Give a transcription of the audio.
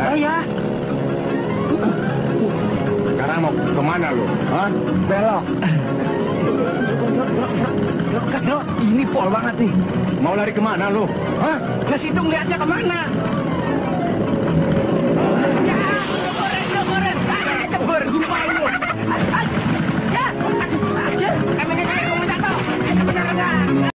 Ayah. Sekarang mau ke mana lo? Hah? Belok. Dok, ini pol banget nih. Mau lari ke mana lo? Hah? Ke situ ngeliatnya ke mana? Ya, jeborin, jeborin. Ah, jebor, jumpa lo. Ya, emangnya kayak kamu jatuh? Benar Ya.